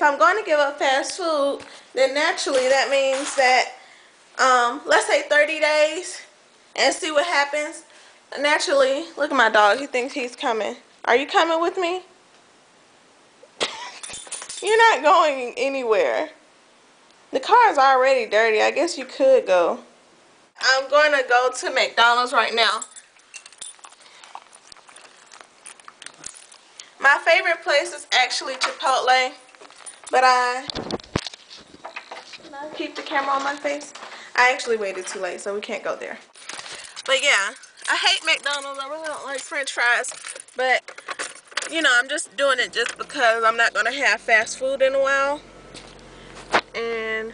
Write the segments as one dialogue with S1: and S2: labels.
S1: if I'm going to give up fast food, then naturally that means that, um, let's say 30 days and see what happens. Naturally, look at my dog. He thinks he's coming. Are you coming with me? You're not going anywhere. The car is already dirty. I guess you could go. I'm going to go to McDonald's right now. My favorite place is actually Chipotle, but I, keep the camera on my face. I actually waited too late, so we can't go there. But yeah, I hate McDonald's. I really don't like french fries, but you know, I'm just doing it just because I'm not going to have fast food in a while. And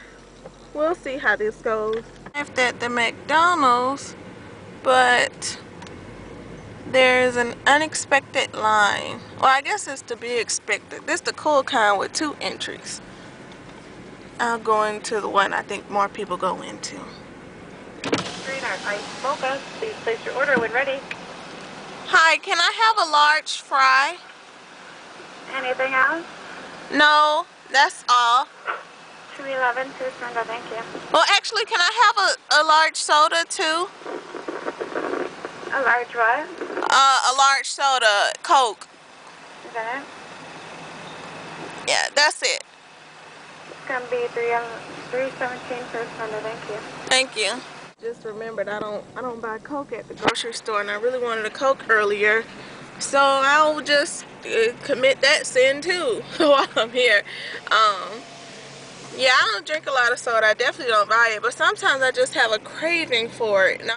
S1: we'll see how this goes. If at the McDonald's, but there's an unexpected line. Well, I guess it's to be expected. This is the cool kind with two entries. I'll go into the one I think more people go into.
S2: Ice Mocha. Please place your order when ready.
S1: Hi, can I have a large fry?
S2: Anything else?
S1: No, that's all.
S2: 211 to Brenda, thank you.
S1: Well, actually, can I have a, a large soda too?
S2: A large what?
S1: Uh, a large soda, Coke.
S2: Is that it?
S1: Yeah, that's it.
S2: It's gonna be 3, um, 317 for Brenda, thank you.
S1: Thank you. Just remembered I don't I don't buy Coke at the grocery store, and I really wanted a Coke earlier, so I'll just uh, commit that sin too while I'm here. Um, yeah, I don't drink a lot of soda. I definitely don't buy it, but sometimes I just have a craving for it. Now,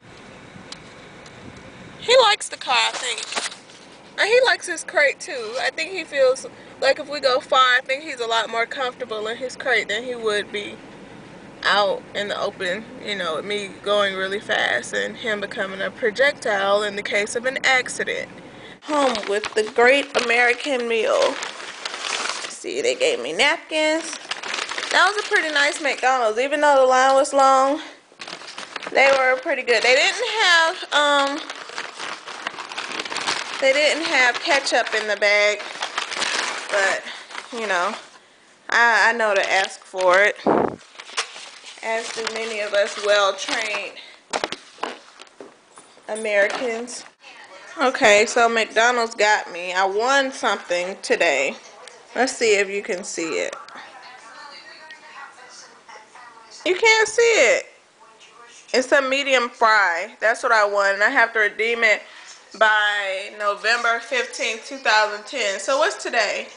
S1: he likes the car, I think. And he likes his crate too. I think he feels like if we go far, I think he's a lot more comfortable in his crate than he would be out in the open, you know, me going really fast and him becoming a projectile in the case of an accident. Home with the great American meal. See, they gave me napkins. That was a pretty nice McDonald's. Even though the line was long, they were pretty good. They didn't have, um, they didn't have ketchup in the bag, but, you know, I, I know to ask for it as do many of us well-trained Americans. Okay, so McDonald's got me. I won something today. Let's see if you can see it. You can't see it. It's a medium fry. That's what I won. And I have to redeem it by November 15, 2010. So what's today?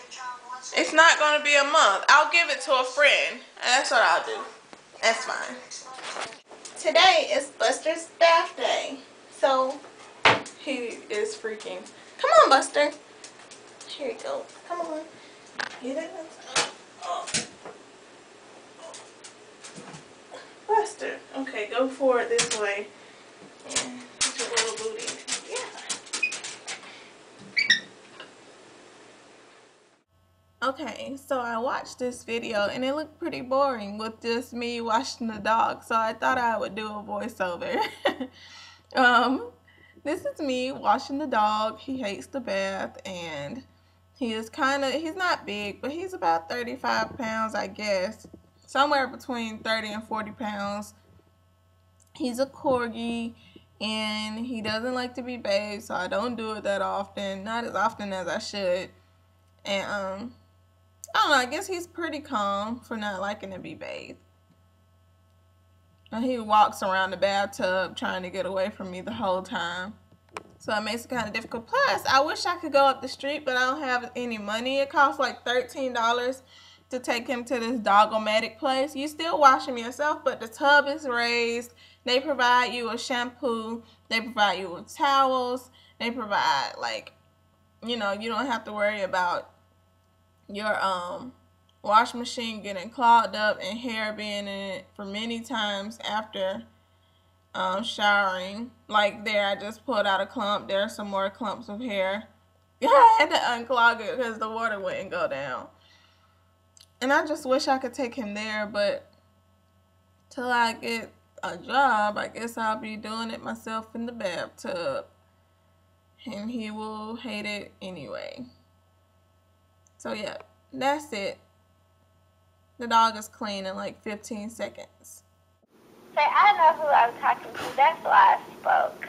S1: It's not going to be a month. I'll give it to a friend. That's what I'll do. That's fine. Today is Buster's bath day. So he is freaking. Come on, Buster. Here you go. Come on. Get it. Buster. Okay, go forward this way. Put your little booty. Okay, so I watched this video and it looked pretty boring with just me washing the dog. So I thought I would do a voiceover. um, this is me washing the dog. He hates the bath and he is kind of, he's not big, but he's about 35 pounds, I guess. Somewhere between 30 and 40 pounds. He's a corgi and he doesn't like to be bathed, so I don't do it that often. Not as often as I should. And, um, I don't know. I guess he's pretty calm for not liking to be bathed. And he walks around the bathtub trying to get away from me the whole time. So it makes it kind of difficult. Plus, I wish I could go up the street, but I don't have any money. It costs like $13 to take him to this dogomatic place. You still wash him yourself, but the tub is raised. They provide you a shampoo. They provide you with towels. They provide, like, you know, you don't have to worry about your um wash machine getting clogged up and hair being in it for many times after um, showering. Like there, I just pulled out a clump. There are some more clumps of hair. I had to unclog it because the water wouldn't go down. And I just wish I could take him there, but till I get a job, I guess I'll be doing it myself in the bathtub. And he will hate it anyway. So yeah, that's it. The dog is clean in like 15 seconds.
S2: Say, I know who I was talking to. That's why I spoke.